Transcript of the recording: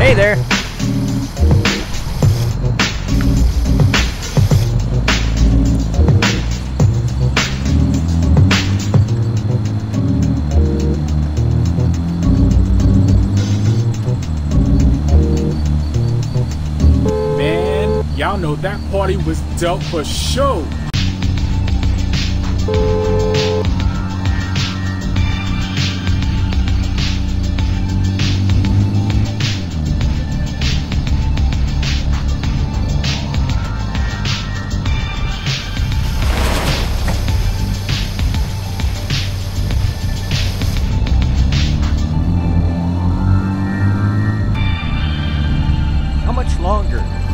Hey there. Man, y'all know that party was dope for sure. much longer.